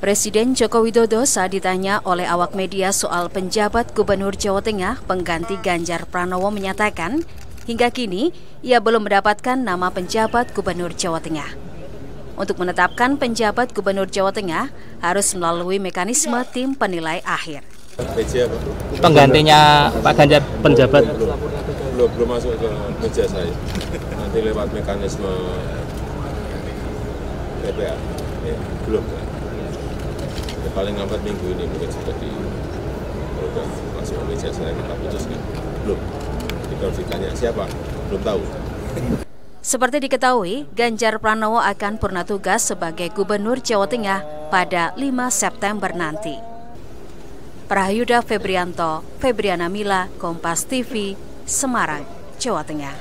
Presiden Joko Widodo saat ditanya oleh awak media soal penjabat Gubernur Jawa Tengah pengganti Ganjar Pranowo menyatakan, hingga kini ia belum mendapatkan nama penjabat Gubernur Jawa Tengah. Untuk menetapkan penjabat Gubernur Jawa Tengah harus melalui mekanisme tim penilai akhir. Penggantinya Pak Ganjar penjabat belum, belum, belum masuk ke meja saya. Nanti lewat mekanisme. Ya, belum. Paling lambat minggu ini mungkin sudah di masuk ke meja saya kita putuskan. Belum. Jadi kalau ditanya siapa, belum tahu. Seperti diketahui, Ganjar Pranowo akan purna tugas sebagai Gubernur Jawa Tengah pada 5 September nanti. Prahyuda Febrianto, Febriana Mila, Kompas TV, Semarang, Jawa Tengah.